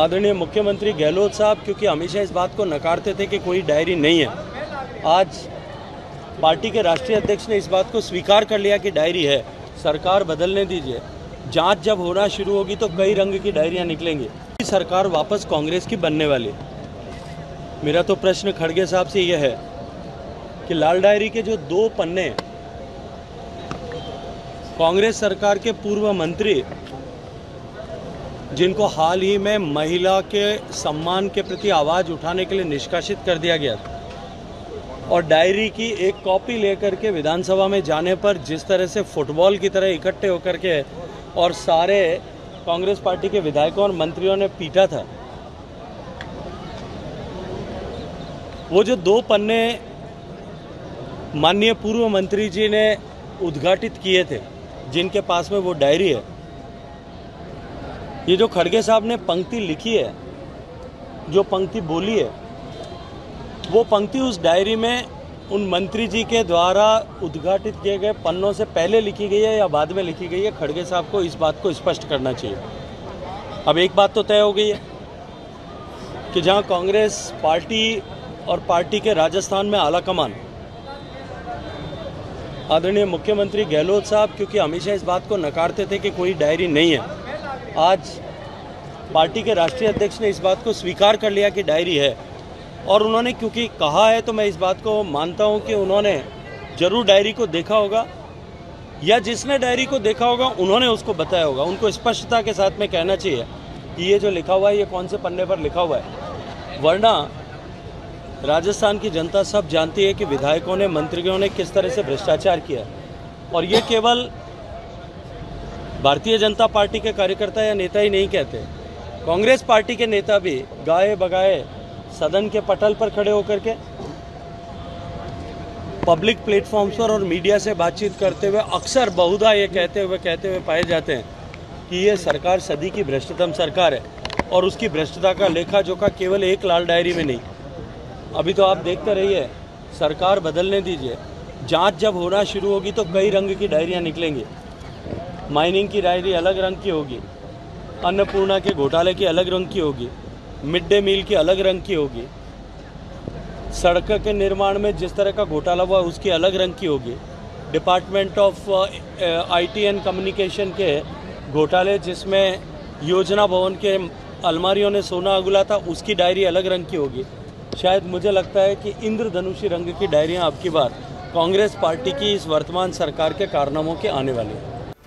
आदरणीय मुख्यमंत्री गहलोत साहब, क्योंकि हमेशा इस बात को नकारते थे कि कोई डायरी नहीं है। आज पार्टी के राष्ट्रीय अध्यक्ष ने इस बात को स्वीकार कर लिया कि डायरी है। सरकार बदलने दीजिए। जाँच जब होना शुरू होगी तो कई रंग की डायरियाँ निकलेंगी। सरकार वापस कांग्रेस की बनने वाली। मेरा तो प्रश्न खड़गे साहब से यह है कि लाल डायरी के जो दो पन्ने, कांग्रेस सरकार के पूर्व मंत्री जिनको हाल ही में महिला के सम्मान के प्रति आवाज़ उठाने के लिए निष्कासित कर दिया गया था और डायरी की एक कॉपी लेकर के विधानसभा में जाने पर जिस तरह से फुटबॉल की तरह इकट्ठे होकर के और सारे कांग्रेस पार्टी के विधायकों और मंत्रियों ने पीटा था, वो जो दो पन्ने माननीय पूर्व मंत्री जी ने उद्घाटित किए थे, जिनके पास में वो डायरी है ये जो खड़गे साहब ने पंक्ति लिखी है, जो पंक्ति बोली है, वो पंक्ति उस डायरी में उन मंत्री जी के द्वारा उद्घाटित किए गए पन्नों से पहले लिखी गई है या बाद में लिखी गई है? खड़गे साहब को इस बात को स्पष्ट करना चाहिए। अब एक बात तो तय हो गई है कि जहाँ कांग्रेस पार्टी और पार्टी के राजस्थान में आला कमान आदरणीय मुख्यमंत्री गहलोत साहब, क्योंकि हमेशा इस बात को नकारते थे कि कोई डायरी नहीं है। आज पार्टी के राष्ट्रीय अध्यक्ष ने इस बात को स्वीकार कर लिया कि डायरी है। और उन्होंने क्योंकि कहा है तो मैं इस बात को मानता हूँ कि उन्होंने ज़रूर डायरी को देखा होगा। या जिसने डायरी को देखा होगा, उन्होंने उसको बताया होगा। उनको स्पष्टता के साथ में कहना चाहिए कि ये जो लिखा हुआ है, ये कौन से पन्ने पर लिखा हुआ है। वरना राजस्थान की जनता सब जानती है कि विधायकों ने, मंत्रियों ने किस तरह से भ्रष्टाचार किया। और ये केवल भारतीय जनता पार्टी के कार्यकर्ता या नेता ही नहीं कहते। कांग्रेस पार्टी के नेता भी गाए बगाए सदन के पटल पर खड़े होकर के पब्लिक प्लेटफॉर्म्स पर और मीडिया से बातचीत करते हुए अक्सर बहुधा ये कहते हुए कहते हुए पाए जाते हैं कि ये सरकार सदी की भ्रष्टतम सरकार है और उसकी भ्रष्टता का लेखा जोखा केवल एक लाल डायरी में नहीं। अभी तो आप देखते रहिए, सरकार बदलने दीजिए। जाँच जब होना शुरू होगी तो कई रंग की डायरियाँ निकलेंगी। माइनिंग की डायरी अलग रंग की होगी। अन्नपूर्णा के घोटाले की अलग रंग की होगी। मिड डे मील की अलग रंग की होगी। सड़क के निर्माण में जिस तरह का घोटाला हुआ, उसकी अलग रंग की होगी। Department of IT and communication के घोटाले जिसमें योजना भवन के अलमारियों ने सोना अगुला था, उसकी डायरी अलग रंग की होगी। शायद मुझे लगता है कि इंद्रधनुषी रंग की डायरियाँ अब की बार कांग्रेस पार्टी की इस वर्तमान सरकार के कारनामों के आने वाली है।